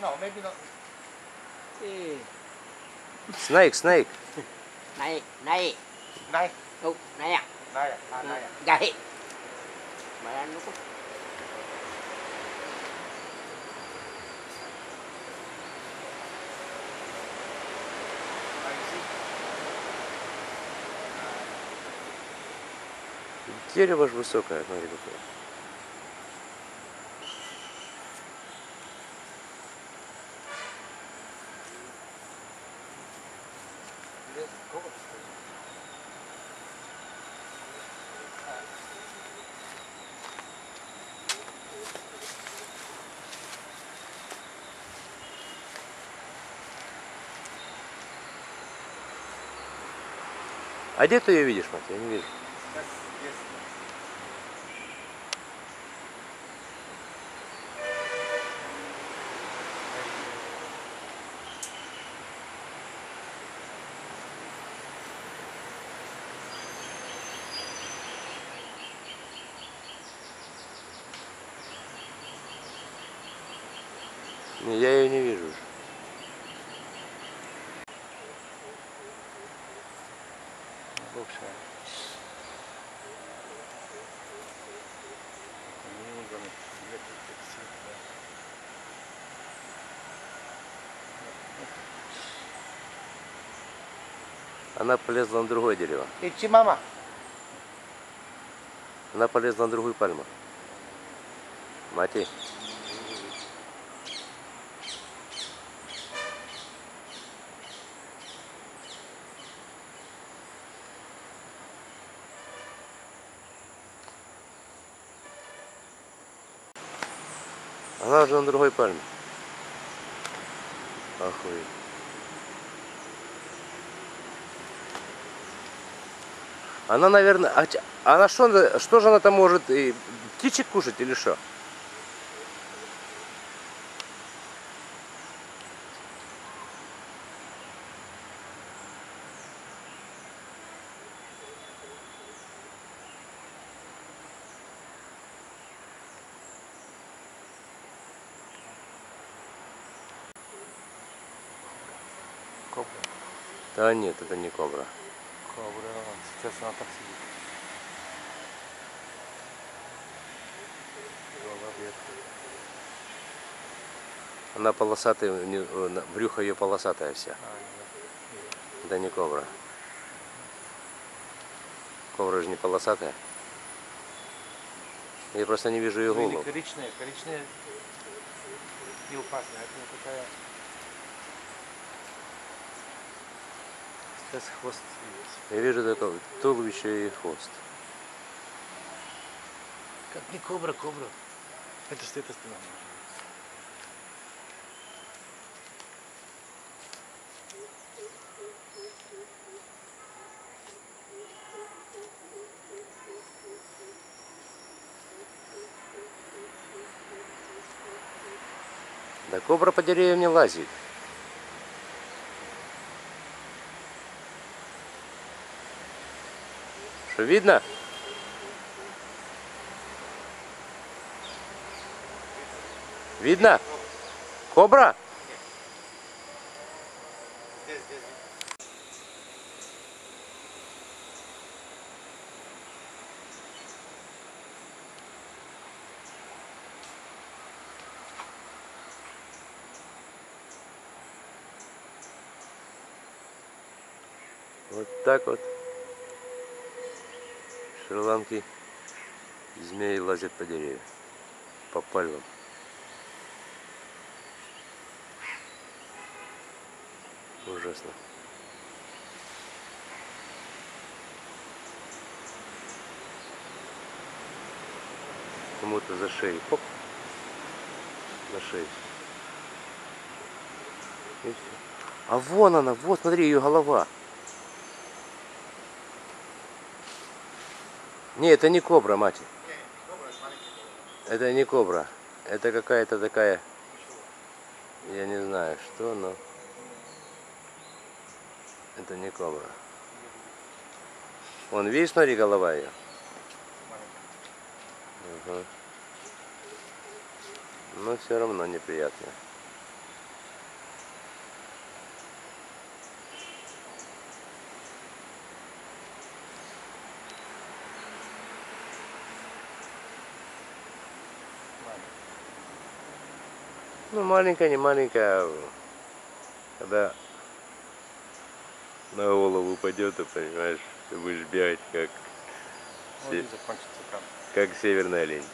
No, maybe not. Yeah. Snake, snake. Này, này. Này. Ừ, này à. Này à, à này à. Gãy. Mà ăn nó có... Дерево же высокое, смотри какое. А где ты ее видишь, мать? Я не вижу. Yes, yes. Я ее не вижу уже. Ну. Она полезла на другое дерево. Ичи, мама. Она полезла на другую пальму. Мати. Она уже на другой пальме. Охуеть. Она, наверное, а она что, что же она там может, и птичек кушать или что? Кобра. Да нет, это не кобра. Кобра. Сейчас она так сидит. Голове. Она полосатая, э, брюхо ее полосатая вся. А. Это не кобра. Кобра же не полосатая. Я просто не вижу ее Ну, голову. коричневая. Коричневая не опасная. Это такая... Сейчас хвост. Я вижу только туловище и хвост. Как не кобра, кобра. Это с этой стороны. Да кобра по деревьям не лазит. Что видно? Видно? Кобра? Вот так вот. В Шри-Ланке змеи лазят по деревьям, по пальмам. Ужасно. Кому-то за шею. Хоп. На шею. И все. А вон она, вот, смотри, ее голова. Не, это не кобра, мать. Это не кобра. Это какая-то такая, я не знаю что, но это не кобра. Вон, видишь, смотри, голова ее. Ага. Но все равно неприятно. Ну, маленькая, не маленькая. а Когда на голову упадет, ты понимаешь, ты будешь бегать как, Вот Се- как северный олень.